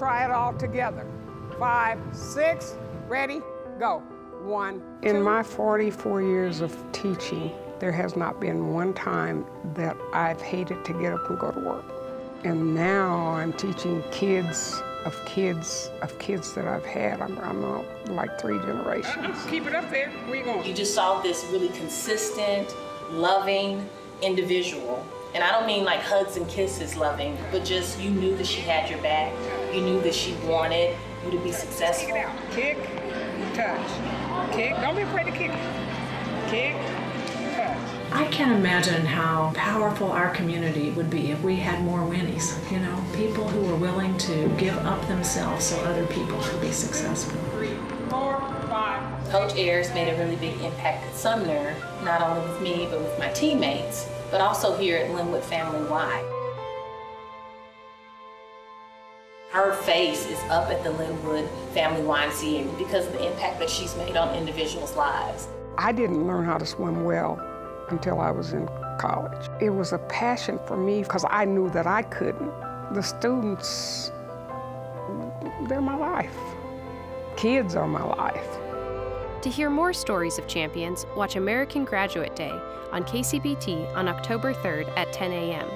try it all together. Five, six, ready, go. One. In two. my 44 years of teaching, there has not been one time that I've hated to get up and go to work. And now I'm teaching kids of kids of kids that I've had. I'm, I'm uh, like three generations. Uh, keep it up there. Where you going? You just saw this really consistent, loving individual. And I don't mean like hugs and kisses loving, but just you knew that she had your back. You knew that she wanted you to be successful. Kick, touch. Kick. Don't be afraid to kick. Kick, touch. I can't imagine how powerful our community would be if we had more Winnies, you know, people who were willing to give up themselves so other people could be successful. Three, four, five. Coach Ayers made a really big impact at Sumner, not only with me, but with my teammates, but also here at Linwood Family Y. Her face is up at the Linwood Family YMCA because of the impact that she's made on individuals' lives. I didn't learn how to swim well until I was in college. It was a passion for me because I knew that I couldn't. The students, they're my life. Kids are my life. To hear more stories of champions, watch American Graduate Day on KCPT on October 3rd at 10 a.m.